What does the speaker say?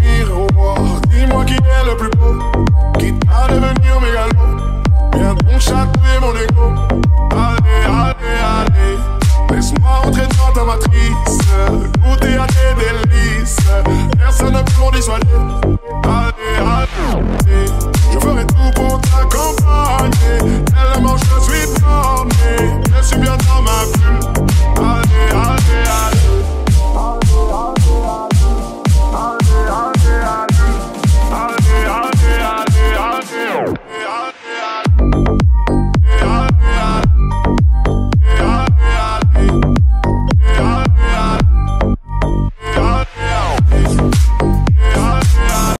Miroir, dis-moi qui est le plus beau, quitte à devenir mégalo. Viens donc châter mon égo. Allez, allez, allez, laisse-moi entrer dans ta matrice. Goûter à tes délices, personne ne peut m'en dissuader.